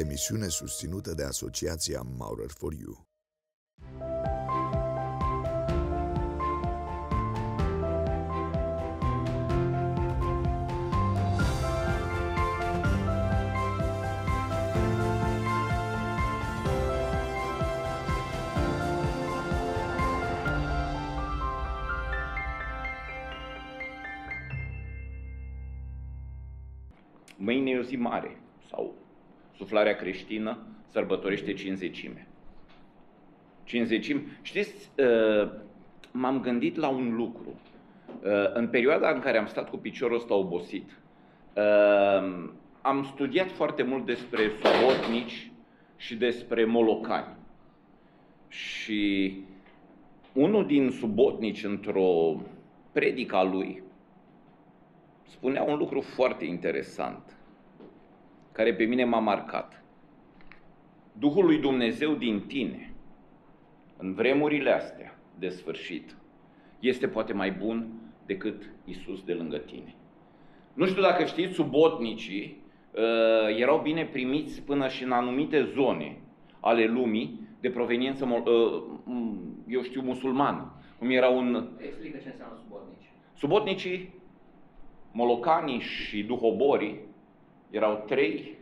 Emisiune susținută de Asociația Maurer for You. Mâine e o zi mare sau suflarea creștină sărbătorește cinzecime. Cinzecime. Știți, uh, m-am gândit la un lucru. Uh, în perioada în care am stat cu piciorul ăsta obosit, uh, am studiat foarte mult despre sobotnici și despre molocani. Și unul din subotnici, într-o predica lui, spunea un lucru foarte interesant, care pe mine m-a marcat. Duhul lui Dumnezeu din tine, în vremurile astea de sfârșit, este poate mai bun decât Isus de lângă tine. Nu știu dacă știți, subotnicii uh, erau bine primiți până și în anumite zone ale lumii de proveniență, uh, eu știu, musulmană. Cum era un... Explică ce înseamnă subotnici. Subotnicii molocanii și duhoborii erau trei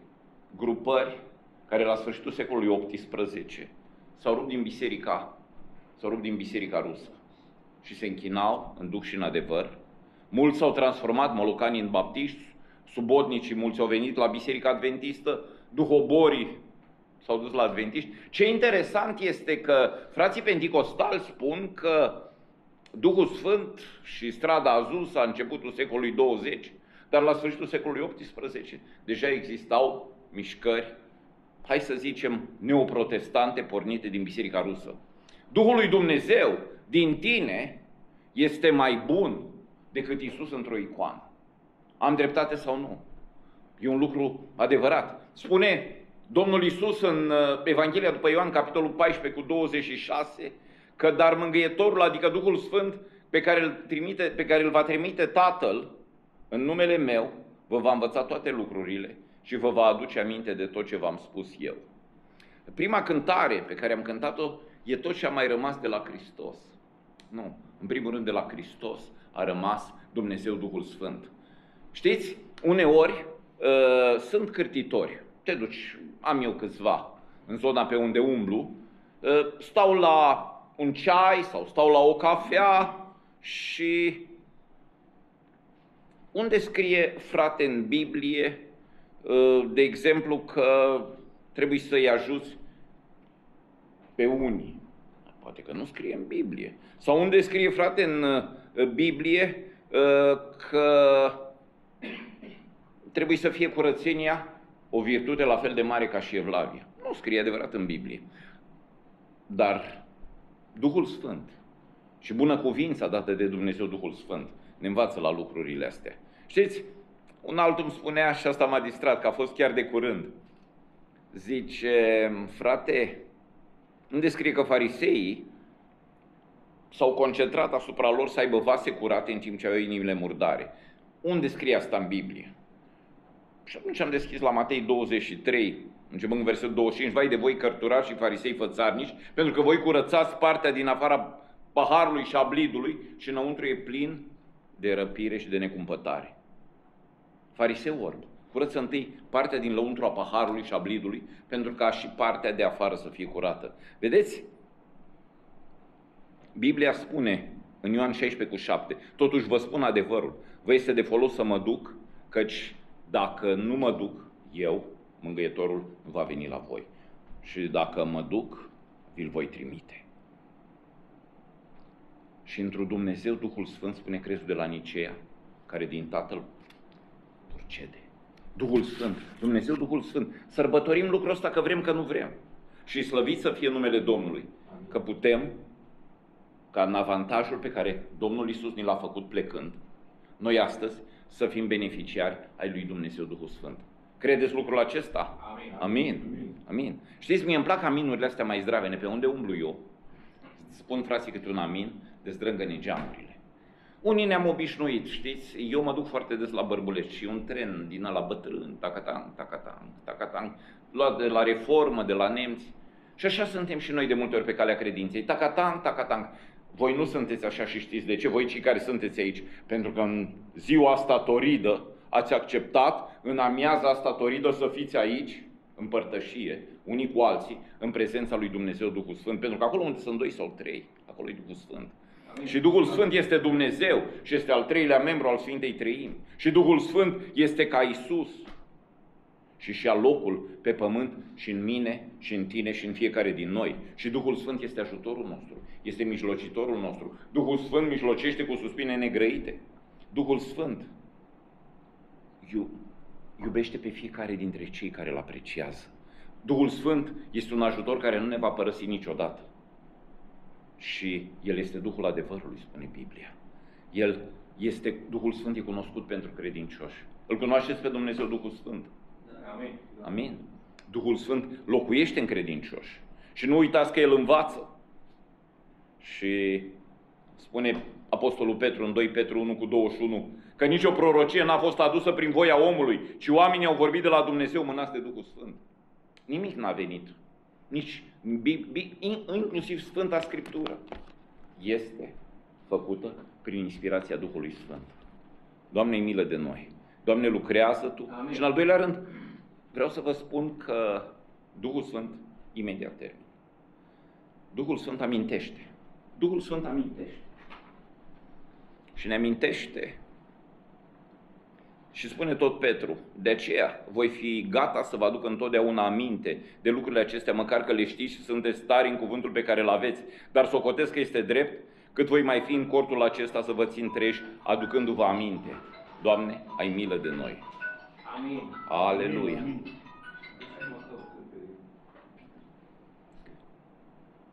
grupări care la sfârșitul secolului XVIII s-au rupt din biserica, s-au rupt din biserica rusă și se închinau în duc și în adevăr. Mulți s-au transformat, molocanii în baptiști, subotnicii, mulți au venit la biserica adventistă, duhoborii s-au dus la adventiști. Ce interesant este că frații penticostali spun că Duhul Sfânt și strada Azus a începutul secolului 20, dar la sfârșitul secolului 18 deja existau mișcări, hai să zicem, neoprotestante pornite din Biserica Rusă. Duhul lui Dumnezeu din tine este mai bun decât Isus într-o icoană. Am dreptate sau nu? E un lucru adevărat. Spune Domnul Isus în uh, Evanghelia după Ioan, capitolul 14 cu 26, că dar mângâietorul, adică Duhul Sfânt, pe care îl, trimite, pe care îl va trimite Tatăl în numele meu, vă va învăța toate lucrurile și vă va aduce aminte de tot ce v-am spus eu. Prima cântare pe care am cântat-o e tot ce a mai rămas de la Hristos. Nu, în primul rând de la Hristos a rămas Dumnezeu Duhul Sfânt. Știți, uneori uh, sunt cârtitori. Te duci, am eu câțiva în zona pe unde umblu, uh, stau la un ceai sau stau la o cafea și unde scrie frate în Biblie, ă, de exemplu, că trebuie să-i ajuți pe unii. Poate că nu scrie în Biblie. Sau unde scrie frate în ă, Biblie ă, că trebuie să fie curățenia o virtute la fel de mare ca și evlavia. Nu scrie adevărat în Biblie. Dar Duhul Sfânt și bună cuvința dată de Dumnezeu Duhul Sfânt ne învață la lucrurile astea. Știți, un altul îmi spunea și asta m-a distrat, că a fost chiar de curând. Zice, frate, unde scrie că fariseii s-au concentrat asupra lor să aibă vase curate în timp ce aveau inimile murdare. Unde scrie asta în Biblie? Și atunci am deschis la Matei 23, începând în versetul 25, vai de voi cărturari și farisei fățarnici, pentru că voi curățați partea din afara paharului și a blidului și înăuntru e plin de răpire și de necumpătare. Fariseu orb, curăță întâi partea din lăuntru a paharului și a blidului, pentru ca și partea de afară să fie curată. Vedeți? Biblia spune în Ioan 16 cu 7, totuși vă spun adevărul, vă este de folos să mă duc, căci dacă nu mă duc eu, mângâietorul va veni la voi. Și dacă mă duc, vi-l voi trimite. Și într-un Dumnezeu Duhul Sfânt, spune crezul de la Nicea, care din Tatăl procede. Duhul Sfânt, Dumnezeu Duhul Sfânt. Sărbătorim lucrul ăsta că vrem, că nu vrem. Și slăvit să fie numele Domnului. Că putem, ca în avantajul pe care Domnul Isus ni l-a făcut plecând, noi astăzi să fim beneficiari ai lui Dumnezeu Duhul Sfânt. Credeți lucrul acesta? Amin. Amin. Amin. Știți, mie îmi plac aminurile astea mai zdravene, pe unde umblu eu. Spun frații câte un amin, dezdrângă-ne geamurile. Unii ne-am obișnuit, știți? Eu mă duc foarte des la Bărbulești și un tren din ăla bătrân, tacatang, tacatang, tacatang, luat de la reformă, de la nemți. Și așa suntem și noi de multe ori pe calea credinței. Tacatang, tacatang. Voi nu sunteți așa și știți de ce, voi cei care sunteți aici. Pentru că în ziua asta toridă ați acceptat, în amiaza asta toridă să fiți aici, în părtășie, unii cu alții, în prezența lui Dumnezeu Duhul Sfânt. Pentru că acolo unde sunt doi sau trei, acolo e Duhul Sfânt. Amin. Și Duhul Sfânt este Dumnezeu și este al treilea membru al Sfintei Treimi. Și Duhul Sfânt este ca Isus și și-a locul pe pământ și în mine și în tine și în fiecare din noi. Și Duhul Sfânt este ajutorul nostru, este mijlocitorul nostru. Duhul Sfânt mijlocește cu suspine negrăite. Duhul Sfânt iubește pe fiecare dintre cei care îl apreciază. Duhul Sfânt este un ajutor care nu ne va părăsi niciodată. Și El este Duhul adevărului, spune Biblia. El este, Duhul Sfânt e cunoscut pentru credincioși. Îl cunoașteți pe Dumnezeu Duhul Sfânt. Amin. Amin. Duhul Sfânt locuiește în credincioși. Și nu uitați că El învață. Și spune Apostolul Petru în 2 Petru 1 cu 21 că nicio prorocie n-a fost adusă prin voia omului, ci oamenii au vorbit de la Dumnezeu mânați de Duhul Sfânt. Nimic n-a venit. Nici, inclusiv Sfânta Scriptură este făcută prin inspirația Duhului Sfânt. Doamne, milă de noi. Doamne, lucrează Tu. Amin. Și în al doilea rând, vreau să vă spun că Duhul Sfânt imediat termin. Duhul Sfânt amintește. Duhul Sfânt amintește. Și ne amintește și spune tot Petru, de aceea voi fi gata să vă aduc întotdeauna aminte de lucrurile acestea, măcar că le știți și sunteți tari în cuvântul pe care îl aveți, dar socotesc că este drept cât voi mai fi în cortul acesta să vă țin treji, aducându-vă aminte. Doamne, ai milă de noi. Amin. Aleluia. Amin.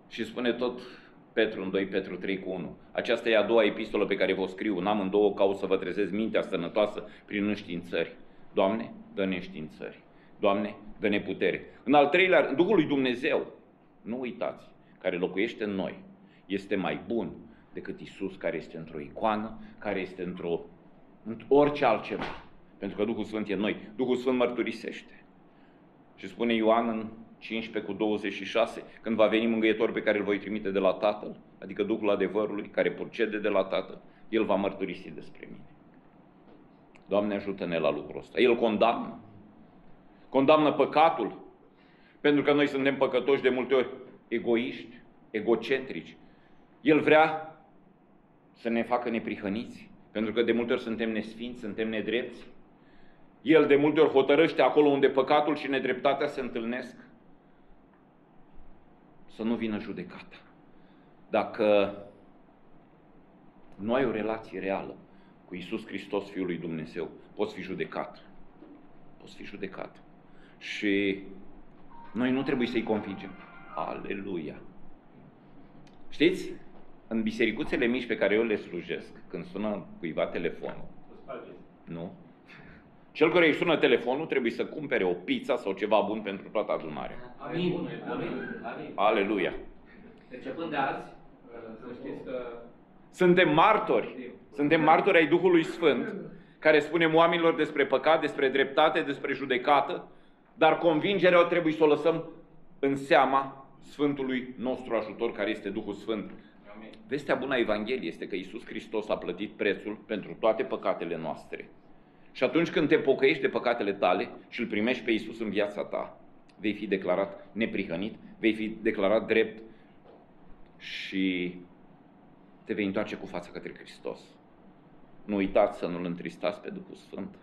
Și spune tot Petru în 2 Petru 3 cu 1. Aceasta e a doua epistolă pe care vă scriu. N-am în două caut să vă trezesc mintea sănătoasă prin înștiințări. Doamne, dă-ne științări. Doamne, dă-ne putere. În al treilea, Duhul lui Dumnezeu, nu uitați, care locuiește în noi, este mai bun decât Isus care este într-o icoană, care este într-o orice altceva. Pentru că Duhul Sfânt e în noi. Duhul Sfânt mărturisește. Și spune Ioan în 15 cu 26, când va veni mângâietor pe care îl voi trimite de la Tatăl, adică Duhul adevărului, care procede de la Tatăl, El va mărturisi despre mine. Doamne, ajută-ne la lucrul ăsta. El condamnă. Condamnă păcatul, pentru că noi suntem păcătoși de multe ori egoiști, egocentrici. El vrea să ne facă neprihăniți, pentru că de multe ori suntem nesfinți, suntem nedrepți. El de multe ori hotărăște acolo unde păcatul și nedreptatea se întâlnesc să nu vină judecata. Dacă nu ai o relație reală cu Isus Hristos, Fiul lui Dumnezeu, poți fi judecat. Poți fi judecat. Și noi nu trebuie să-i convingem. Aleluia! Știți? În bisericuțele mici pe care eu le slujesc, când sună cuiva telefonul, nu? Cel care își sună telefonul trebuie să cumpere o pizza sau ceva bun pentru toată adunarea. Amin. Amin. Amin. Aleluia. Începând de azi, să știți că... Suntem martori. Suntem martori ai Duhului Sfânt, care spunem oamenilor despre păcat, despre dreptate, despre judecată, dar convingerea o trebuie să o lăsăm în seama Sfântului nostru ajutor, care este Duhul Sfânt. Amin. Vestea bună a Evangheliei este că Isus Hristos a plătit prețul pentru toate păcatele noastre. Și atunci când te pocăiești de păcatele tale și îl primești pe Isus în viața ta, vei fi declarat neprihănit, vei fi declarat drept și te vei întoarce cu fața către Hristos. Nu uitați să nu-L întristați pe Duhul Sfânt.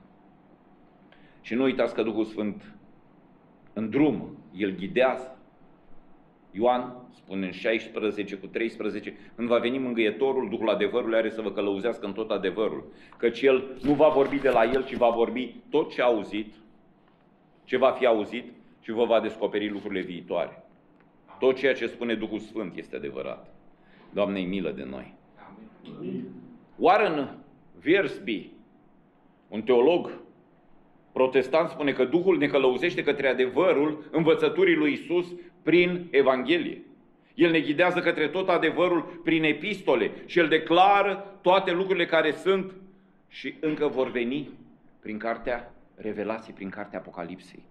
Și nu uitați că Duhul Sfânt în drum, El ghidează. Ioan spune în 16 cu 13, când va veni mângâietorul, Duhul adevărului are să vă călăuzească în tot adevărul. Căci El nu va vorbi de la El, ci va vorbi tot ce a auzit, ce va fi auzit și vă va descoperi lucrurile viitoare. Tot ceea ce spune Duhul Sfânt este adevărat. Doamne, milă de noi. Warren Wiersbe, un teolog protestant, spune că Duhul ne călăuzește către adevărul învățăturii lui Isus prin Evanghelie. El ne ghidează către tot adevărul prin epistole și El declară toate lucrurile care sunt și încă vor veni prin cartea Revelații, prin cartea Apocalipsei.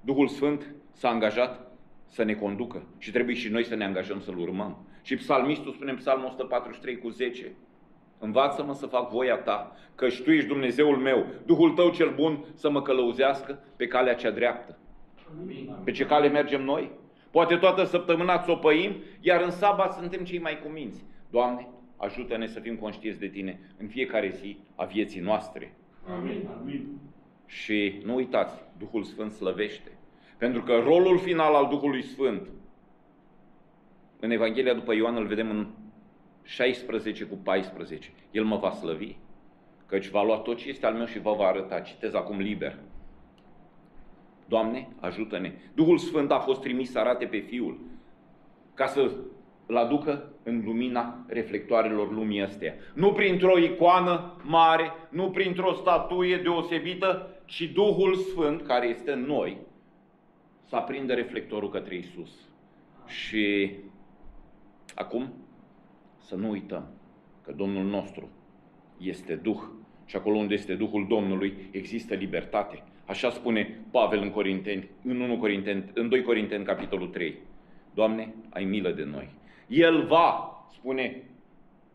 Duhul Sfânt s-a angajat să ne conducă și trebuie și noi să ne angajăm să-L urmăm. Și psalmistul spune în psalmul 143 cu 10, Învață-mă să fac voia ta, căci tu ești Dumnezeul meu, Duhul tău cel bun să mă călăuzească pe calea cea dreaptă. Pe ce cale mergem noi? Poate toată săptămâna să o păim, iar în sabat suntem cei mai cuminți. Doamne, ajută-ne să fim conștienți de Tine în fiecare zi a vieții noastre. Amin. Amin. Și nu uitați, Duhul Sfânt slăvește. Pentru că rolul final al Duhului Sfânt în Evanghelia după Ioan îl vedem în 16 cu 14. El mă va slăvi, căci va lua tot ce este al meu și vă va arăta. Citez acum liber. Doamne, ajută-ne! Duhul Sfânt a fost trimis să arate pe Fiul, ca să îl aducă în lumina reflectoarelor lumii astea. Nu printr-o icoană mare, nu printr-o statuie deosebită, ci Duhul Sfânt, care este în noi, să aprindă reflectorul către Isus. Și acum să nu uităm că Domnul nostru este Duh și acolo unde este Duhul Domnului există libertate. Așa spune Pavel în Corinteni, în 1 Corinteni, în 2 Corinteni, capitolul 3. Doamne, ai milă de noi. El va, spune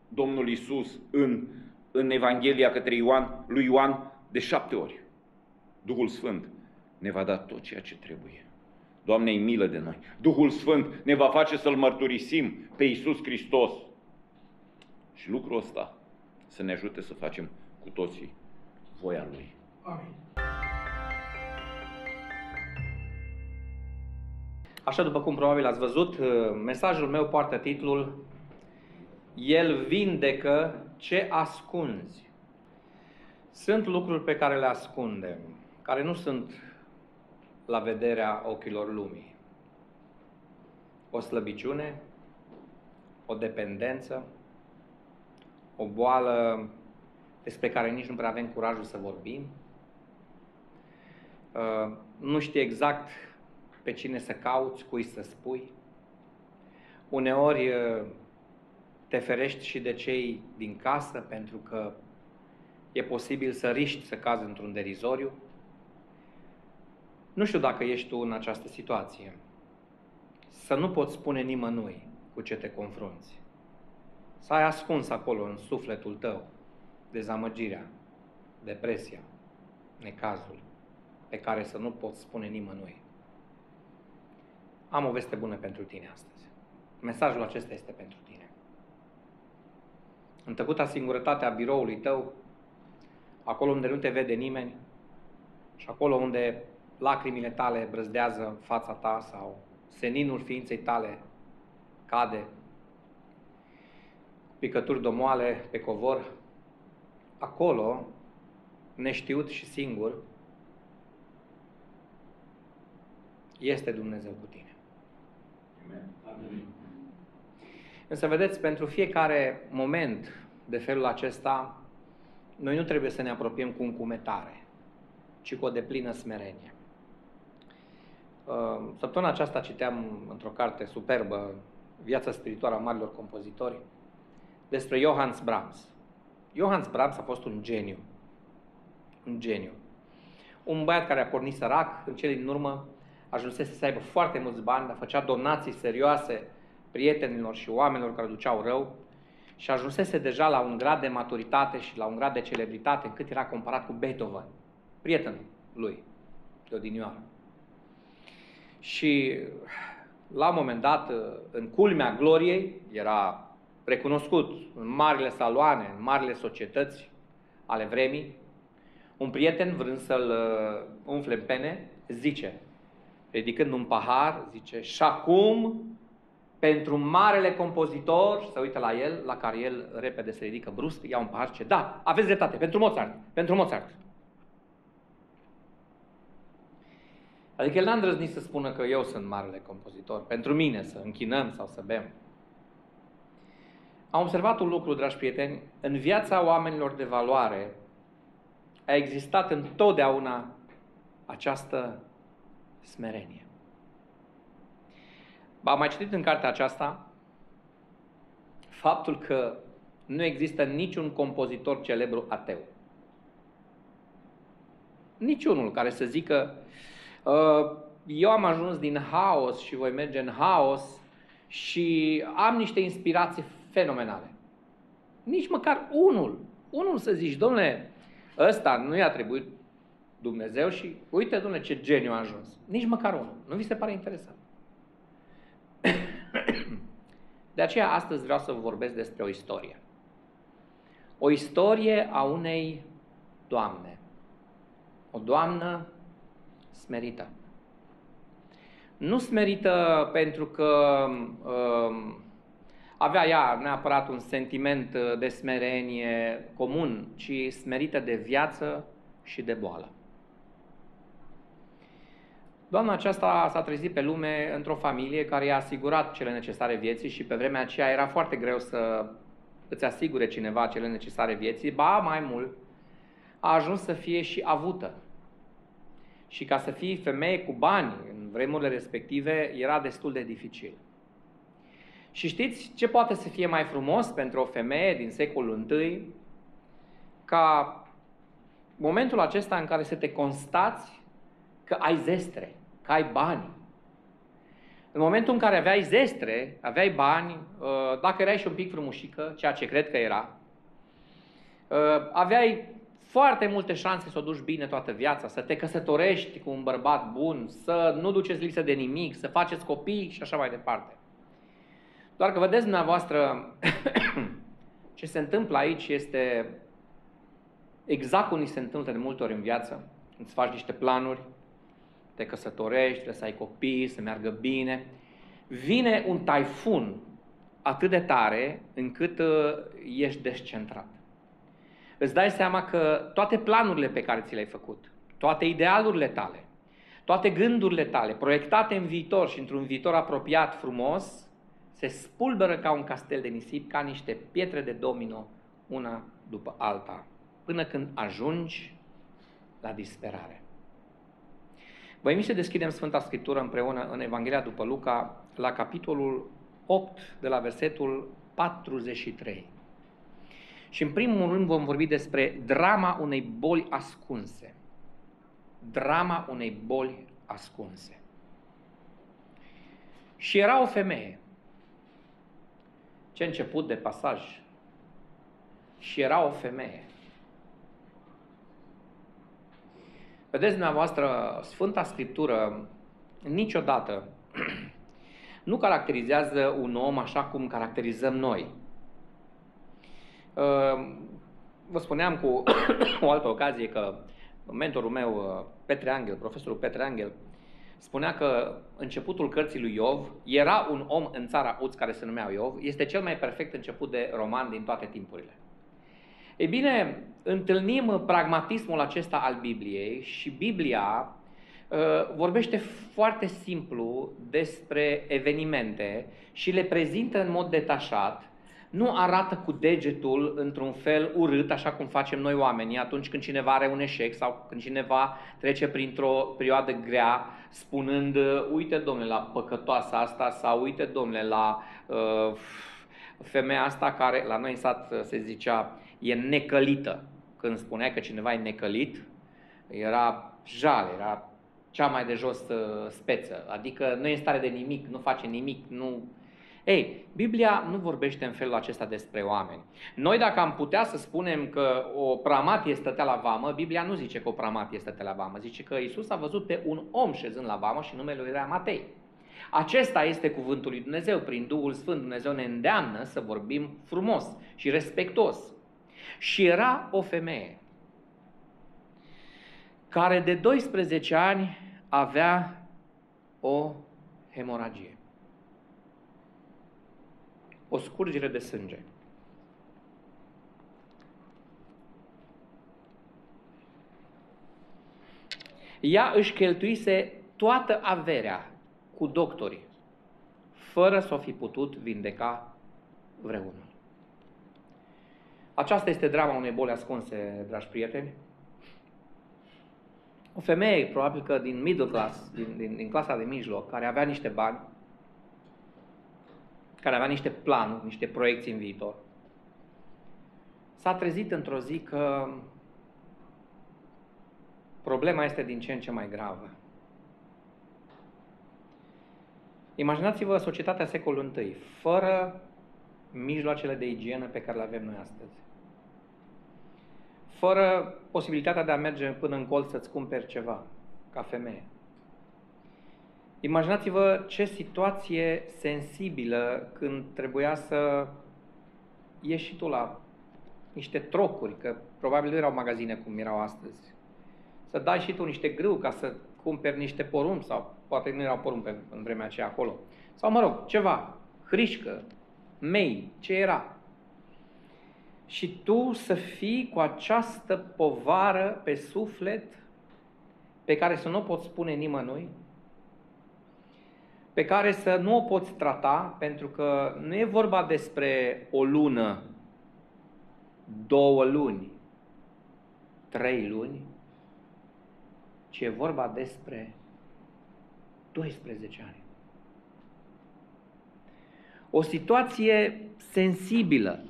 Domnul Isus în, în Evanghelia către Ioan, lui Ioan de șapte ori. Duhul Sfânt ne va da tot ceea ce trebuie. Doamne, ai milă de noi. Duhul Sfânt ne va face să-L mărturisim pe Iisus Hristos. Și lucrul ăsta să ne ajute să facem cu toții voia Lui. Amin. Așa după cum probabil ați văzut, uh, mesajul meu poartă titlul El vindecă ce ascunzi. Sunt lucruri pe care le ascundem, care nu sunt la vederea ochilor lumii. O slăbiciune, o dependență, o boală despre care nici nu prea avem curajul să vorbim. Uh, nu știi exact pe cine să cauți, cui să spui. Uneori uh, te ferești și de cei din casă pentru că e posibil să riști să cazi într-un derizoriu. Nu știu dacă ești tu în această situație. Să nu poți spune nimănui cu ce te confrunți. Să ai ascuns acolo în sufletul tău dezamăgirea, depresia, necazul, pe care să nu poți spune nimănui. Am o veste bună pentru tine astăzi. Mesajul acesta este pentru tine. În tăcuta singurătate a biroului tău, acolo unde nu te vede nimeni și acolo unde lacrimile tale brăzdează fața ta sau seninul ființei tale cade, picături domoale pe covor, acolo, neștiut și singur, este Dumnezeu cu tine. Însă, vedeți, pentru fiecare moment de felul acesta, noi nu trebuie să ne apropiem cu încumetare, ci cu o deplină smerenie. Uh, săptămâna aceasta citeam într-o carte superbă, Viața spirituală a marilor compozitori, despre Johannes Brahms. Johannes Brahms a fost un geniu. Un geniu. Un băiat care a pornit sărac, în cele din urmă ajunsese să aibă foarte mulți bani, dar făcea donații serioase prietenilor și oamenilor care duceau rău și ajunsese deja la un grad de maturitate și la un grad de celebritate încât era comparat cu Beethoven, prietenul lui de odinioară. Și la un moment dat, în culmea gloriei, era recunoscut în marile saloane, în marile societăți ale vremii, un prieten, vrând să-l uh, umfle în pene, zice, ridicând un pahar, zice, și acum, pentru marele compozitor, se uită la el, la care el repede se ridică brusc, ia un pahar și da, aveți dreptate, pentru Mozart, pentru Mozart. Adică el n-a îndrăznit să spună că eu sunt marele compozitor, pentru mine să închinăm sau să bem. Am observat un lucru, dragi prieteni, în viața oamenilor de valoare a existat întotdeauna această smerenie. Am mai citit în cartea aceasta faptul că nu există niciun compozitor celebru ateu. Niciunul care să zică uh, eu am ajuns din haos și voi merge în haos și am niște inspirații fenomenale. Nici măcar unul. Unul să zici, domnule, ăsta nu i-a trebuit Dumnezeu și uite, domnule, ce geniu a ajuns. Nici măcar unul. Nu vi se pare interesant? De aceea astăzi vreau să vă vorbesc despre o istorie. O istorie a unei doamne. O doamnă smerită. Nu smerită pentru că uh, avea ea neapărat un sentiment de smerenie comun, ci smerită de viață și de boală. Doamna aceasta s-a trezit pe lume într-o familie care i-a asigurat cele necesare vieții și pe vremea aceea era foarte greu să îți asigure cineva cele necesare vieții, ba mai mult, a ajuns să fie și avută. Și ca să fii femeie cu bani în vremurile respective era destul de dificil. Și știți ce poate să fie mai frumos pentru o femeie din secolul I ca momentul acesta în care să te constați că ai zestre, că ai bani. În momentul în care aveai zestre, aveai bani, uh, dacă erai și un pic frumușică, ceea ce cred că era, uh, aveai foarte multe șanse să o duci bine toată viața, să te căsătorești cu un bărbat bun, să nu duceți lipsă de nimic, să faceți copii și așa mai departe. Doar că vedeți dumneavoastră ce se întâmplă aici este exact cum ni se întâmplă de multe ori în viață. Îți faci niște planuri, te căsătorești, trebuie să ai copii, să meargă bine. Vine un taifun atât de tare încât uh, ești descentrat. Îți dai seama că toate planurile pe care ți le-ai făcut, toate idealurile tale, toate gândurile tale, proiectate în viitor și într-un viitor apropiat, frumos, se spulberă ca un castel de nisip, ca niște pietre de domino, una după alta, până când ajungi la disperare. Vă invit să deschidem Sfânta Scriptură împreună în Evanghelia după Luca, la capitolul 8, de la versetul 43. Și în primul rând vom vorbi despre drama unei boli ascunse. Drama unei boli ascunse. Și era o femeie. Ce început de pasaj. Și era o femeie. Vedeți dumneavoastră, Sfânta Scriptură niciodată nu caracterizează un om așa cum caracterizăm noi. Ehm, vă spuneam cu o altă ocazie că mentorul meu, Petre Angel, profesorul Petre Angel, spunea că începutul cărții lui Iov era un om în țara Uț care se numea Iov, este cel mai perfect început de roman din toate timpurile. Ei bine, întâlnim pragmatismul acesta al Bibliei și Biblia uh, vorbește foarte simplu despre evenimente și le prezintă în mod detașat, nu arată cu degetul într-un fel urât, așa cum facem noi oamenii atunci când cineva are un eșec sau când cineva trece printr-o perioadă grea, spunând, uite domnule la păcătoasa asta sau uite domnule la uh, femeia asta care, la noi în sat se zicea, e necălită. Când spuneai că cineva e necălit, era jale, era cea mai de jos uh, speță. Adică nu e în stare de nimic, nu face nimic, nu... Ei, Biblia nu vorbește în felul acesta despre oameni. Noi dacă am putea să spunem că o pramatie stătea la vamă, Biblia nu zice că o pramatie stătea la vamă, zice că Isus a văzut pe un om șezând la vamă și numele lui era Matei. Acesta este cuvântul lui Dumnezeu. Prin Duhul Sfânt Dumnezeu ne îndeamnă să vorbim frumos și respectos. Și era o femeie care de 12 ani avea o hemoragie. O scurgere de sânge. Ea își cheltuise toată averea cu doctorii, fără să o fi putut vindeca vreunul. Aceasta este drama unei boli ascunse, dragi prieteni. O femeie, probabil că din middle class, din, din, din clasa de mijloc, care avea niște bani, care avea niște planuri, niște proiecții în viitor, s-a trezit într-o zi că problema este din ce în ce mai gravă. Imaginați-vă societatea secolului I, fără mijloacele de igienă pe care le avem noi astăzi. Fără posibilitatea de a merge până în colț să-ți cumperi ceva, ca femeie. Imaginați-vă ce situație sensibilă când trebuia să ieși și tu la niște trocuri, că probabil nu erau magazine cum erau astăzi. Să dai și tu niște grâu ca să cumperi niște porumb sau poate nu erau porumb în vremea aceea acolo. Sau mă rog, ceva, hrișcă, mei, ce era. Și tu să fii cu această povară pe suflet pe care să nu o poți spune nimănui, pe care să nu o poți trata, pentru că nu e vorba despre o lună, două luni, trei luni, ci e vorba despre 12 ani. O situație sensibilă,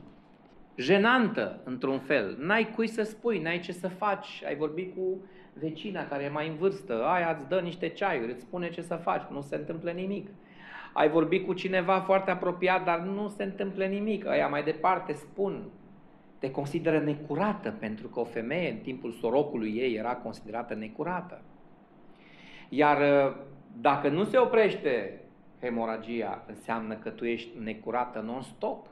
jenantă într-un fel. N-ai cui să spui, n-ai ce să faci. Ai vorbit cu vecina care e mai în vârstă, aia îți dă niște ceaiuri, îți spune ce să faci, nu se întâmplă nimic. Ai vorbit cu cineva foarte apropiat, dar nu se întâmplă nimic. Aia mai departe spun, te consideră necurată, pentru că o femeie în timpul sorocului ei era considerată necurată. Iar uh, dacă nu se oprește hemoragia, înseamnă că tu ești necurată non-stop.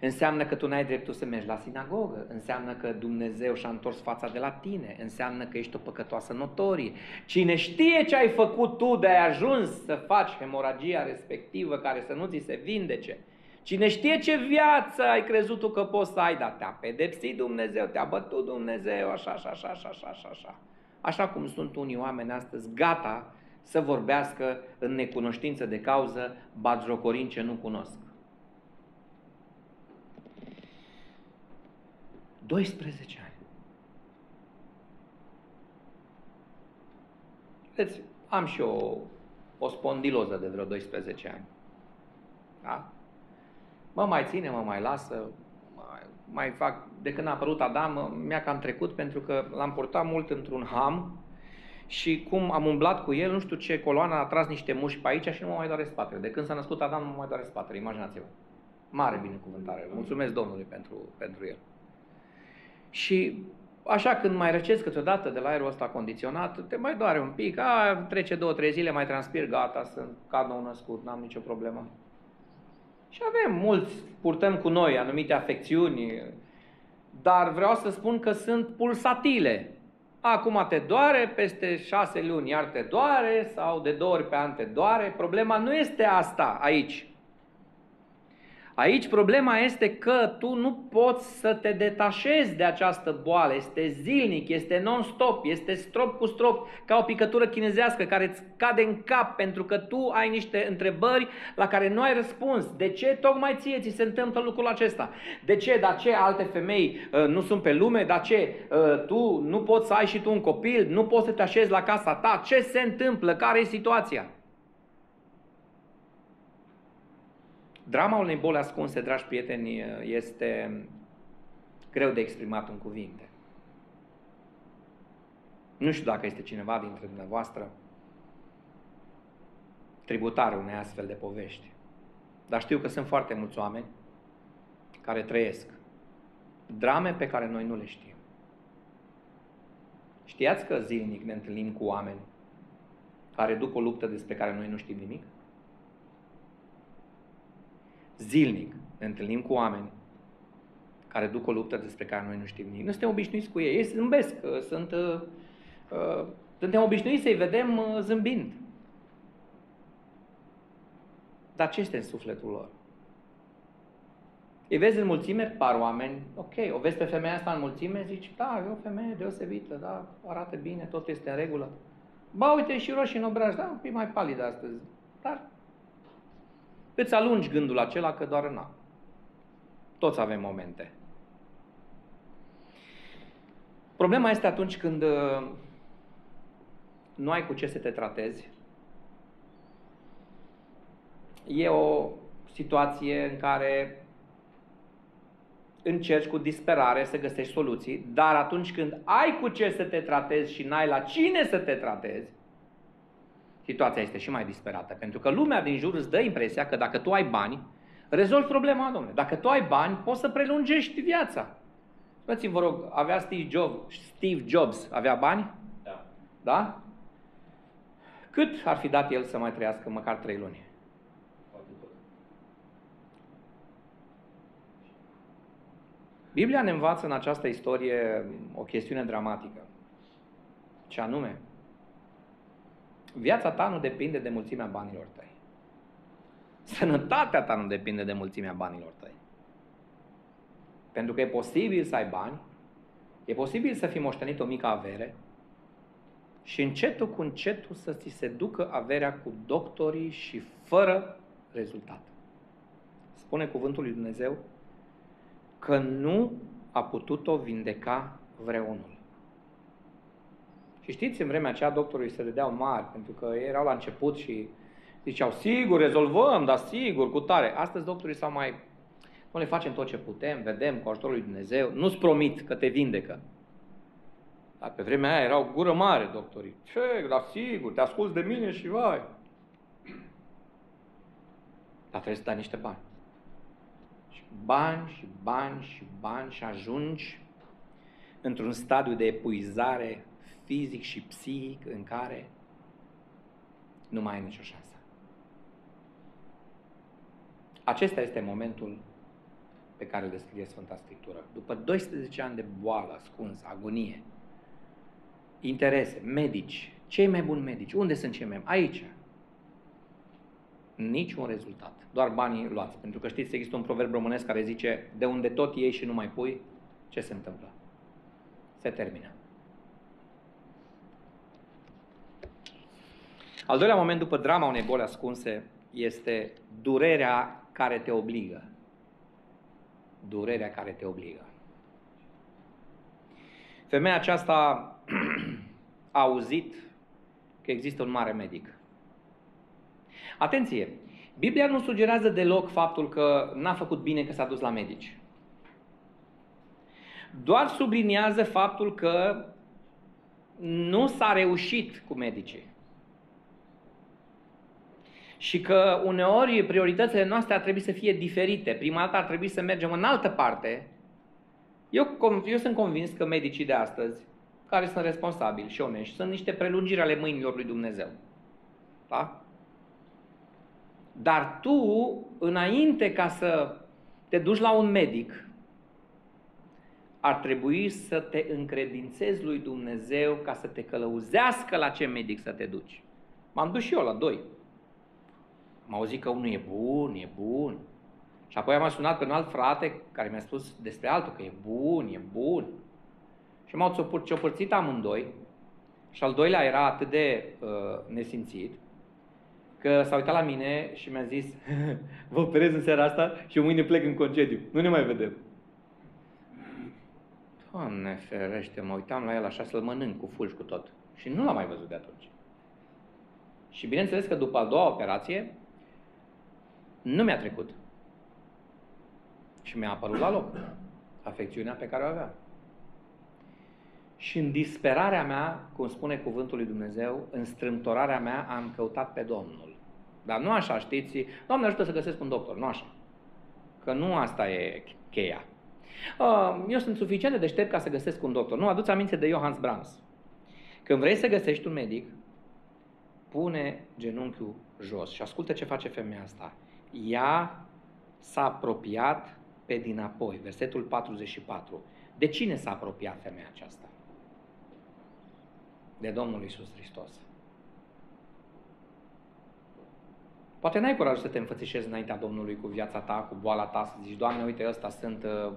Înseamnă că tu n-ai dreptul să mergi la sinagogă, înseamnă că Dumnezeu și-a întors fața de la tine, înseamnă că ești o păcătoasă notorie. Cine știe ce ai făcut tu de ai ajuns să faci hemoragia respectivă care să nu ți se vindece, Cine știe ce viață ai crezut tu că poți să ai, dar te-a pedepsit Dumnezeu, te-a bătut Dumnezeu, așa, așa, așa, așa, așa, așa, așa. Așa cum sunt unii oameni astăzi gata să vorbească în necunoștință de cauză, batjocorind ce nu cunosc. 12 ani. Deci, am și eu o spondiloză de vreo 12 ani. Da? Mă mai ține, mă mai lasă, mai, mai fac, de când a apărut Adam, mi-a cam trecut pentru că l-am portat mult într-un ham și cum am umblat cu el, nu știu ce coloană a tras niște mușchi pe aici și nu mă mai doare spatele. De când s-a născut Adam, nu mă mai doare spatele, imaginați-vă. Mare binecuvântare. Mulțumesc Domnului pentru, pentru el. Și așa când mai răcesc câteodată de la aerul ăsta condiționat, te mai doare un pic, a, trece două, trei zile, mai transpir, gata, sunt ca nou născut, n-am nicio problemă. Și avem mulți, purtăm cu noi anumite afecțiuni, dar vreau să spun că sunt pulsatile. Acum te doare, peste șase luni iar te doare, sau de două ori pe an te doare. Problema nu este asta aici. Aici problema este că tu nu poți să te detașezi de această boală. Este zilnic, este non-stop, este strop cu strop, ca o picătură chinezească care îți cade în cap pentru că tu ai niște întrebări la care nu ai răspuns. De ce tocmai ție ți se întâmplă lucrul acesta? De ce? Dar ce alte femei uh, nu sunt pe lume? Dar ce? Uh, tu nu poți să ai și tu un copil? Nu poți să te așezi la casa ta? Ce se întâmplă? Care e situația? Drama unei boli ascunse, dragi prieteni, este greu de exprimat în cuvinte. Nu știu dacă este cineva dintre dumneavoastră tributare unei astfel de povești. Dar știu că sunt foarte mulți oameni care trăiesc drame pe care noi nu le știm. Știați că zilnic ne întâlnim cu oameni care duc o luptă despre care noi nu știm nimic? Zilnic ne întâlnim cu oameni care duc o luptă despre care noi nu știm nimic. Nu suntem obișnuiți cu ei. Ei zâmbesc. Sunt, uh, uh, suntem obișnuiți să-i vedem uh, zâmbind. Dar ce este în sufletul lor? Îi vezi în mulțime, par oameni, ok, o vezi pe femeia asta în mulțime, zici, da, e o femeie deosebită, da, arată bine, tot este în regulă. Ba, uite, și roșii în obraj, da, un pic mai palid astăzi. Dar Îți alungi gândul acela că doar na. Toți avem momente. Problema este atunci când uh, nu ai cu ce să te tratezi. E o situație în care încerci cu disperare să găsești soluții, dar atunci când ai cu ce să te tratezi și n-ai la cine să te tratezi, situația este și mai disperată. Pentru că lumea din jur îți dă impresia că dacă tu ai bani, rezolvi problema, domnule. Dacă tu ai bani, poți să prelungești viața. Spuneți-mi, vă rog, avea Steve Jobs, Steve Jobs avea bani? Da. Da? Cât ar fi dat el să mai trăiască măcar trei luni? Biblia ne învață în această istorie o chestiune dramatică. Ce anume? Viața ta nu depinde de mulțimea banilor tăi. Sănătatea ta nu depinde de mulțimea banilor tăi. Pentru că e posibil să ai bani, e posibil să fii moștenit o mică avere și încetul cu încetul să ți se ducă averea cu doctorii și fără rezultat. Spune cuvântul lui Dumnezeu că nu a putut-o vindeca vreunul. Și știți, în vremea aceea doctorii se dădeau mari, pentru că erau la început și ziceau, sigur, rezolvăm, dar sigur, cu tare. Astăzi doctorii s-au mai... Nu le facem tot ce putem, vedem cu ajutorul lui Dumnezeu, nu-ți promit că te vindecă. Dar pe vremea aia erau gură mare doctorii. Ce, dar sigur, te asculți de mine și vai. Dar trebuie să dai niște bani. Și bani și bani și bani și ajungi într-un stadiu de epuizare fizic și psihic în care nu mai ai nicio șansă. Acesta este momentul pe care îl descrie Sfânta Scriptură. După 12 ani de boală ascunsă, agonie, interese, medici, cei mai buni medici, unde sunt cei mai buni? Aici. Niciun rezultat. Doar banii luați. Pentru că știți, există un proverb românesc care zice de unde tot iei și nu mai pui, ce se întâmplă? Se termină. Al doilea moment după drama unei boli ascunse este durerea care te obligă. Durerea care te obligă. Femeia aceasta a auzit că există un mare medic. Atenție! Biblia nu sugerează deloc faptul că n-a făcut bine că s-a dus la medici. Doar subliniază faptul că nu s-a reușit cu medicii și că uneori prioritățile noastre ar trebui să fie diferite. Prima dată ar trebui să mergem în altă parte. Eu, eu sunt convins că medicii de astăzi, care sunt responsabili și onești, sunt niște prelungiri ale mâinilor lui Dumnezeu. Da? Dar tu, înainte ca să te duci la un medic, ar trebui să te încredințezi lui Dumnezeu ca să te călăuzească la ce medic să te duci. M-am dus și eu la doi. Am auzit că unul e bun, e bun. Și apoi am sunat pe un alt frate care mi-a spus despre altul că e bun, e bun. Și m-au ciopărțit amândoi. Și al doilea era atât de uh, nesimțit că s-a uitat la mine și mi-a zis vă operez în seara asta și eu mâine plec în concediu. Nu ne mai vedem. Doamne ferește, mă uitam la el așa să-l mănânc cu fulgi cu tot. Și nu l-am mai văzut de atunci. Și bineînțeles că după a doua operație, nu mi-a trecut. Și mi-a apărut la loc afecțiunea pe care o avea. Și în disperarea mea, cum spune cuvântul lui Dumnezeu, în strâmtorarea mea am căutat pe Domnul. Dar nu așa, știți, Doamne ajută să găsesc un doctor, nu așa. Că nu asta e cheia. Uh, eu sunt suficient de deștept ca să găsesc un doctor. Nu, aduți aminte de Johannes Brahms. Când vrei să găsești un medic, pune genunchiul jos și ascultă ce face femeia asta ea s-a apropiat pe dinapoi. Versetul 44. De cine s-a apropiat femeia aceasta? De Domnul Isus Hristos. Poate n-ai curaj să te înfățișezi înaintea Domnului cu viața ta, cu boala ta, să zici, Doamne, uite, ăsta sunt... Uh...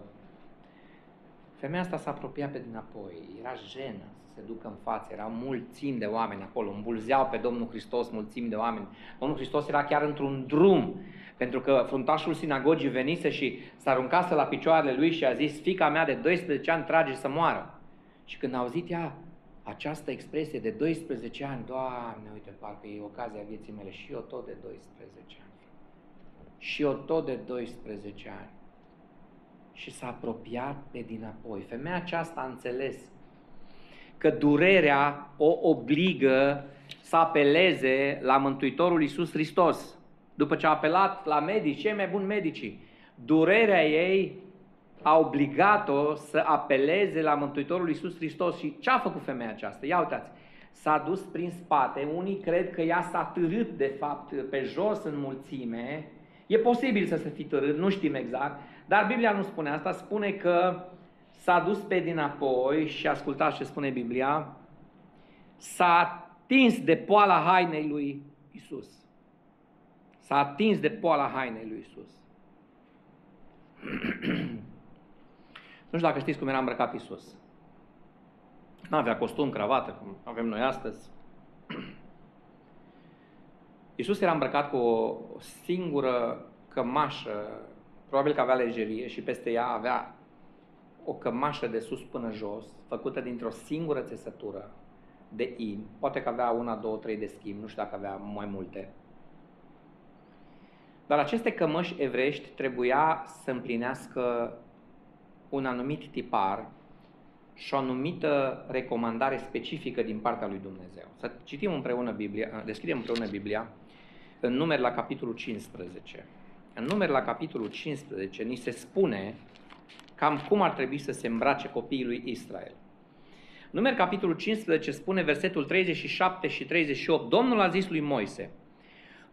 Femeia asta s-a apropiat pe dinapoi, era jenă să se ducă în față, erau mulțimi de oameni acolo, îmbulzeau pe Domnul Hristos mulțimi de oameni. Domnul Hristos era chiar într-un drum pentru că fruntașul sinagogii venise și s-a aruncase la picioarele lui și a zis, fica mea de 12 ani trage să moară. Și când a auzit ea această expresie de 12 ani, Doamne, uite, parcă e ocazia vieții mele și eu tot de 12 ani. Și eu tot de 12 ani. Și s-a apropiat pe dinapoi. Femeia aceasta a înțeles că durerea o obligă să apeleze la Mântuitorul Iisus Hristos. După ce a apelat la medici, cei mai buni medicii, durerea ei a obligat-o să apeleze la Mântuitorul Iisus Hristos. Și ce a făcut femeia aceasta? Ia uitați, s-a dus prin spate, unii cred că ea s-a târât de fapt pe jos în mulțime, e posibil să se fi târât, nu știm exact, dar Biblia nu spune asta, spune că s-a dus pe dinapoi și ascultați ce spune Biblia, s-a atins de poala hainei lui Isus. S-a atins de poala hainei lui Isus. nu știu dacă știți cum era îmbrăcat Isus. Nu avea costum, cravată, cum avem noi astăzi. Isus era îmbrăcat cu o singură cămașă, probabil că avea lejerie și peste ea avea o cămașă de sus până jos, făcută dintr-o singură țesătură de in. Poate că avea una, două, trei de schimb, nu știu dacă avea mai multe. Dar aceste cămăși evrești trebuia să împlinească un anumit tipar și o anumită recomandare specifică din partea lui Dumnezeu. Să citim împreună Biblia, deschidem împreună Biblia în numeri la capitolul 15. În numeri la capitolul 15 ni se spune cam cum ar trebui să se îmbrace copiii lui Israel. Numeri capitolul 15 spune versetul 37 și 38. Domnul a zis lui Moise,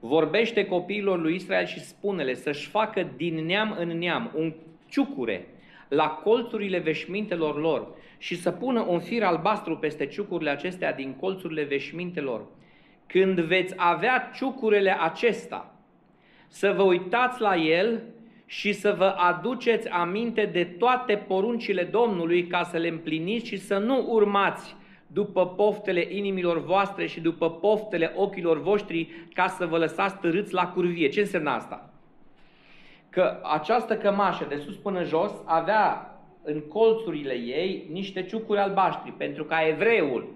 vorbește copiilor lui Israel și spune-le să-și facă din neam în neam un ciucure la colțurile veșmintelor lor și să pună un fir albastru peste ciucurile acestea din colțurile veșmintelor. Când veți avea ciucurile acesta, să vă uitați la el și să vă aduceți aminte de toate poruncile Domnului ca să le împliniți și să nu urmați după poftele inimilor voastre și după poftele ochilor voștri ca să vă lăsați târâți la curvie. Ce înseamnă asta? Că această cămașă de sus până jos avea în colțurile ei niște ciucuri albaștri, pentru ca evreul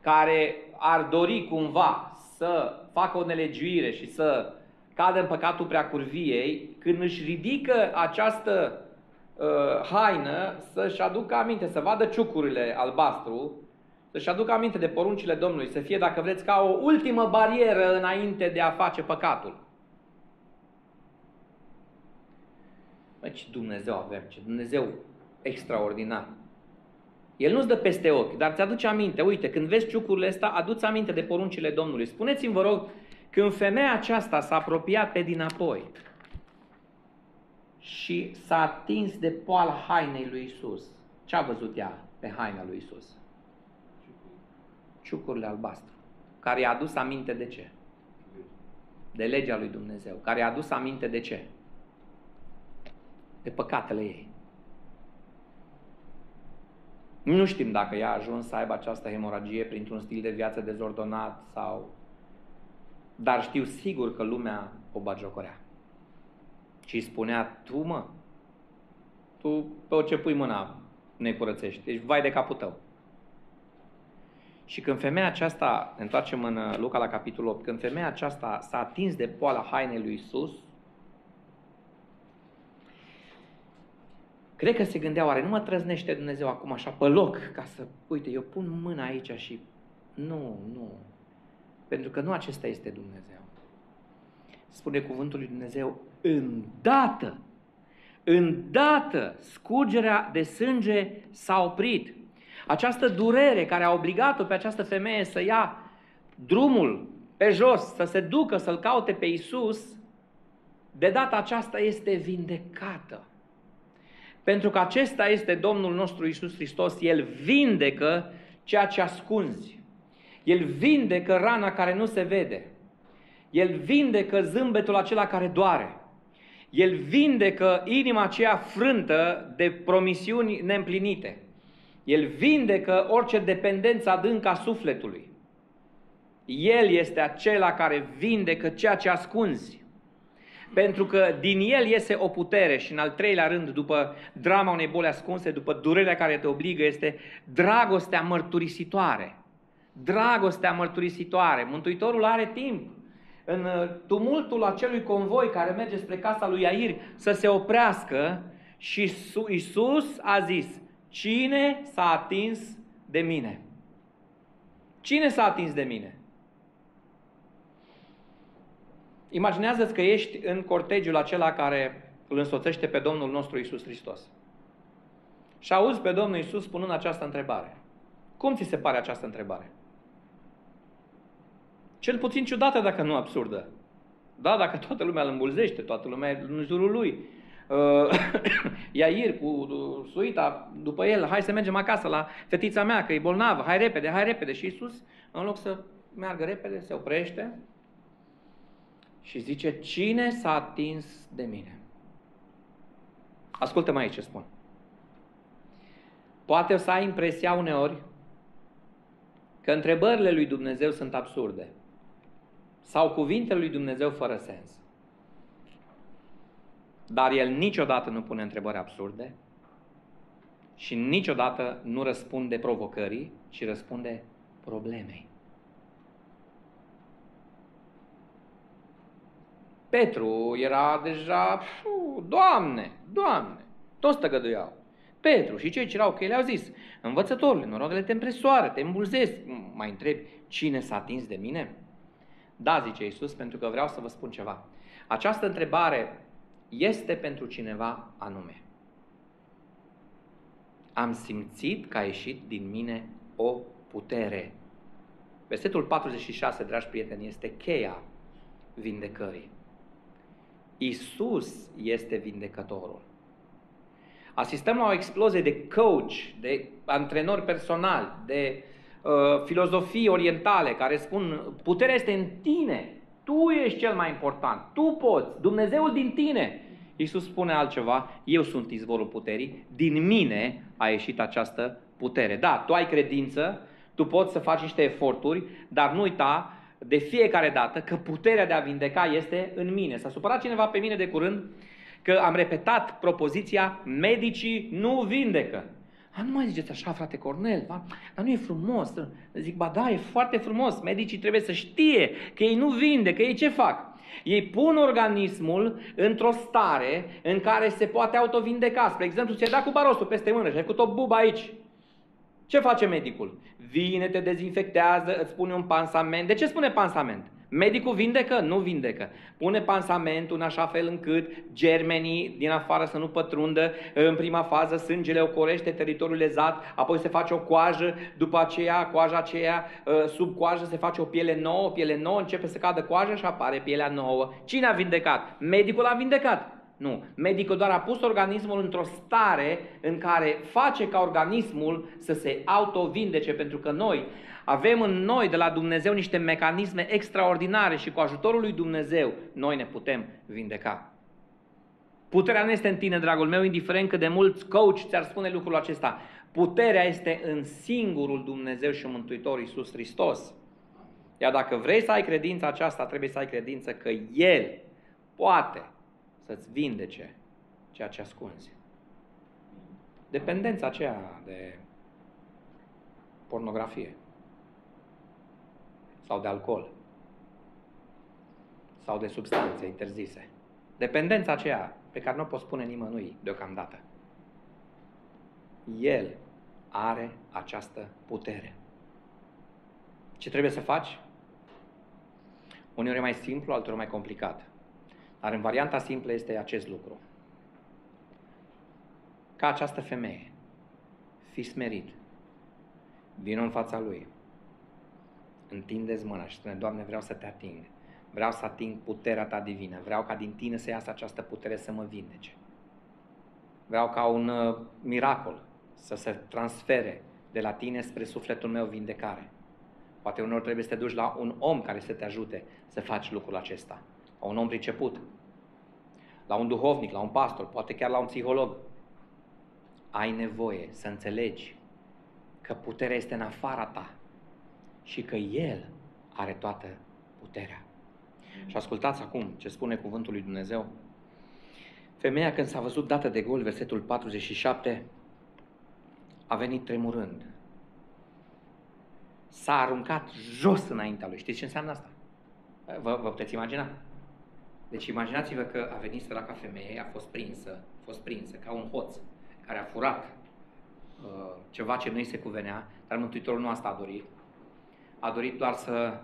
care ar dori cumva să facă o nelegiuire și să cadă în păcatul preacurviei, când își ridică această uh, haină, să-și aducă aminte, să vadă ciucurile albastru, să-și aducă aminte de poruncile Domnului, să fie, dacă vreți, ca o ultimă barieră înainte de a face păcatul. Bă, ce Dumnezeu avem, ce Dumnezeu extraordinar. El nu-ți dă peste ochi, dar ți-aduce aminte. Uite, când vezi ciucurile astea, aduți aminte de poruncile Domnului. Spuneți-mi, vă rog, când femeia aceasta s-a apropiat pe dinapoi și s-a atins de poala hainei lui Isus, ce a văzut ea pe haina lui Isus? Ciucurile albastru, care i-a adus aminte de ce? De legea lui Dumnezeu, care i-a adus aminte de ce? De păcatele ei. Nu știm dacă ea a ajuns să aibă această hemoragie printr-un stil de viață dezordonat sau dar știu sigur că lumea o bagiocorea. Și îi spunea, tu mă, tu pe orice pui mâna ne curățești. Deci vai de capul tău. Și când femeia aceasta, ne întoarcem în uh, Luca la capitolul 8, când femeia aceasta s-a atins de poala hainei lui Isus, cred că se gândea, oare nu mă trăznește Dumnezeu acum așa pe loc, ca să, uite, eu pun mâna aici și... Nu, nu, pentru că nu acesta este Dumnezeu. Spune cuvântul lui Dumnezeu, îndată, îndată scurgerea de sânge s-a oprit. Această durere care a obligat-o pe această femeie să ia drumul pe jos, să se ducă, să-L caute pe Isus, de data aceasta este vindecată. Pentru că acesta este Domnul nostru Isus Hristos, El vindecă ceea ce ascunzi. El vindecă rana care nu se vede. El vindecă zâmbetul acela care doare. El vindecă inima aceea frântă de promisiuni neîmplinite. El vindecă orice dependență adâncă a sufletului. El este acela care vindecă ceea ce ascunzi. Pentru că din el iese o putere și în al treilea rând, după drama unei boli ascunse, după durerea care te obligă, este dragostea mărturisitoare dragostea mărturisitoare. Mântuitorul are timp în uh, tumultul acelui convoi care merge spre casa lui Iair să se oprească și Isus a zis, cine s-a atins de mine? Cine s-a atins de mine? Imaginează-ți că ești în cortegiul acela care îl însoțește pe Domnul nostru Isus Hristos. Și auzi pe Domnul Isus spunând această întrebare. Cum ți se pare această întrebare? Cel puțin ciudată, dacă nu absurdă. Da, dacă toată lumea îl îmbulzește, toată lumea e în jurul lui. Uh, Iair cu uh, suita după el, hai să mergem acasă la fetița mea, că e bolnavă, hai repede, hai repede. Și Iisus, în loc să meargă repede, se oprește și zice, cine s-a atins de mine? Ascultă mai aici ce spun. Poate să ai impresia uneori că întrebările lui Dumnezeu sunt absurde sau cuvintele lui Dumnezeu fără sens. Dar el niciodată nu pune întrebări absurde și niciodată nu răspunde provocării, ci răspunde problemei. Petru era deja, Doamne, Doamne, toți tăgăduiau. Petru și cei ce erau că el au zis, învățătorule, norodele te împresoară, te îmbulzesc. Mai întrebi, cine s-a atins de mine? Da, zice Iisus, pentru că vreau să vă spun ceva. Această întrebare este pentru cineva anume. Am simțit că a ieșit din mine o putere. Versetul 46, dragi prieteni, este cheia vindecării. Isus este vindecătorul. Asistăm la o explozie de coach, de antrenori personali, de uh, filozofii orientale care spun puterea este în tine, tu ești cel mai important, tu poți, Dumnezeul din tine. Iisus spune altceva, eu sunt izvorul puterii, din mine a ieșit această putere. Da, tu ai credință, tu poți să faci niște eforturi, dar nu uita de fiecare dată că puterea de a vindeca este în mine. S-a supărat cineva pe mine de curând că am repetat propoziția medicii nu vindecă. A, nu mai ziceți așa, frate Cornel, va? dar nu e frumos. Zic, ba da, e foarte frumos. Medicii trebuie să știe că ei nu vindecă, ei ce fac? Ei pun organismul într-o stare în care se poate autovindeca. Spre exemplu, ți-ai dat cu barosul peste mână și ai făcut o bubă aici. Ce face medicul? Vine, te dezinfectează, îți pune un pansament. De ce spune pansament? Medicul vindecă? Nu vindecă. Pune pansamentul în așa fel încât germenii din afară să nu pătrundă. În prima fază sângele ocorește teritoriul lezat, apoi se face o coajă, după aceea, coaja aceea, ă, sub coajă se face o piele nouă, piele nouă, începe să cadă coaja și apare pielea nouă. Cine a vindecat? Medicul a vindecat. Nu. Medicul doar a pus organismul într-o stare în care face ca organismul să se autovindece, pentru că noi avem în noi de la Dumnezeu niște mecanisme extraordinare și cu ajutorul lui Dumnezeu noi ne putem vindeca. Puterea nu este în tine, dragul meu, indiferent cât de mulți coach ți-ar spune lucrul acesta. Puterea este în singurul Dumnezeu și Mântuitor Iisus Hristos. Iar dacă vrei să ai credința aceasta, trebuie să ai credință că El poate să-ți vindece ceea ce ascunzi. Dependența aceea de pornografie sau de alcool sau de substanțe interzise. Dependența aceea pe care nu o poți spune nimănui deocamdată. El are această putere. Ce trebuie să faci? Uneori e mai simplu, alteori mai complicat. Dar în varianta simplă este acest lucru. Ca această femeie, fi smerit, vină în fața lui, întindeți mâna și spune, Doamne, vreau să te ating. Vreau să ating puterea ta divină. Vreau ca din tine să iasă această putere să mă vindece. Vreau ca un uh, miracol să se transfere de la tine spre sufletul meu vindecare. Poate unor trebuie să te duci la un om care să te ajute să faci lucrul acesta. La un om priceput. La un duhovnic, la un pastor, poate chiar la un psiholog. Ai nevoie să înțelegi că puterea este în afara ta și că El are toată puterea. Și ascultați acum ce spune cuvântul lui Dumnezeu. Femeia când s-a văzut dată de gol, versetul 47, a venit tremurând. S-a aruncat jos înaintea lui. Știți ce înseamnă asta? Vă, vă puteți imagina? Deci imaginați-vă că a venit la ca femeie, a fost prinsă, a fost prinsă ca un hoț care a furat uh, ceva ce nu-i se cuvenea, dar Mântuitorul nu asta a dorit. A dorit doar să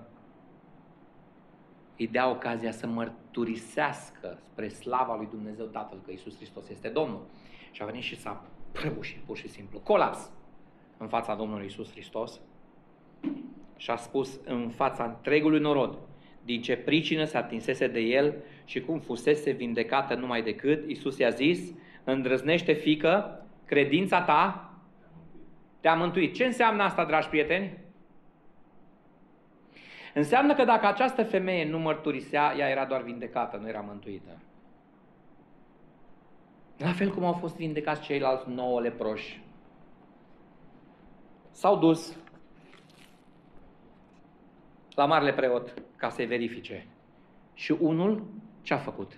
îi dea ocazia să mărturisească spre slava lui Dumnezeu Tatăl că Isus Hristos este Domnul. Și a venit și s-a prăbușit pur și simplu, colaps în fața Domnului Isus Hristos și a spus în fața întregului norod din ce pricină se atinsese de el și cum fusese vindecată numai decât, Isus i-a zis, îndrăznește fică, credința ta te-a mântuit. Ce înseamnă asta, dragi prieteni? Înseamnă că dacă această femeie nu mărturisea, ea era doar vindecată, nu era mântuită. La fel cum au fost vindecați ceilalți nouă leproși. S-au dus la marele preot ca să-i verifice. Și unul ce a făcut?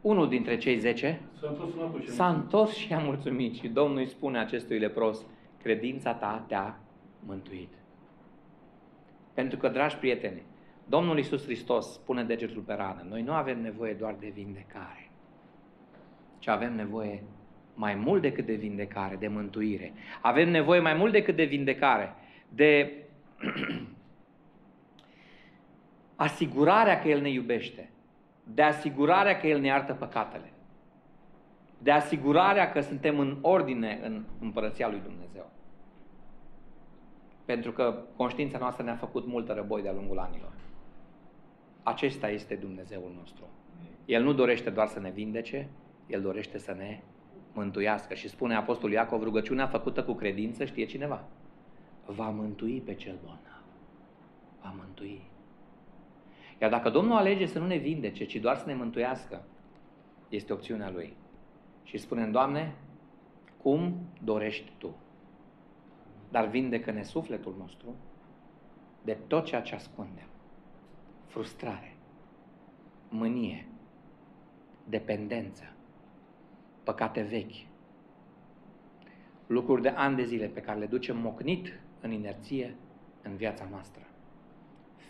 Unul dintre cei zece S-a întors înapoi și s-a întors și a mulțumit. Și Domnul îi spune acestui lepros, credința ta te-a mântuit. Pentru că, dragi prieteni, Domnul Iisus Hristos spune degetul pe rană. Noi nu avem nevoie doar de vindecare, ci avem nevoie mai mult decât de vindecare, de mântuire. Avem nevoie mai mult decât de vindecare, de asigurarea că El ne iubește, de asigurarea că El ne iartă păcatele, de asigurarea că suntem în ordine în împărăția lui Dumnezeu. Pentru că conștiința noastră ne-a făcut multă răboi de-a lungul anilor. Acesta este Dumnezeul nostru. El nu dorește doar să ne vindece, El dorește să ne mântuiască. Și spune Apostolul Iacov, rugăciunea făcută cu credință, știe cineva, va mântui pe cel bolnav. Va mântui. Iar dacă Domnul alege să nu ne vindece, ci doar să ne mântuiască, este opțiunea Lui. Și spune, Doamne, cum dorești Tu? Dar vindecă-ne sufletul nostru de tot ceea ce ascundem. Frustrare, mânie, dependență, păcate vechi, lucruri de ani de zile pe care le ducem mocnit în inerție în viața noastră.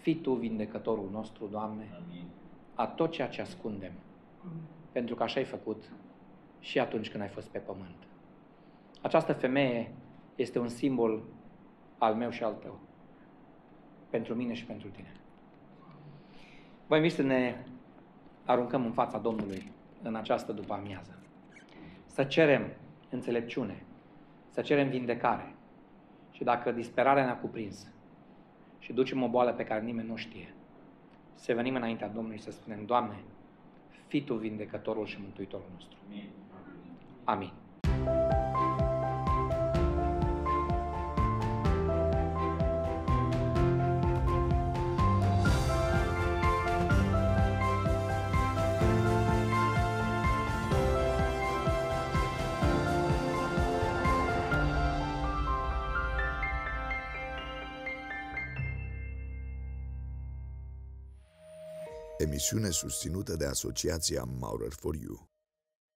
Fii Tu vindecătorul nostru, Doamne, Amin. a tot ceea ce ascundem, pentru că așa ai făcut și atunci când ai fost pe pământ. Această femeie este un simbol al meu și al tău, pentru mine și pentru tine. Vă invit să ne aruncăm în fața Domnului în această după amiază. Să cerem înțelepciune, să cerem vindecare. Și dacă disperarea ne-a cuprins și ducem o boală pe care nimeni nu știe, să venim înaintea Domnului și să spunem, Doamne, fii Tu vindecătorul și mântuitorul nostru. Amin. Amin. Emisiune susținută de Asociația Maurer for You.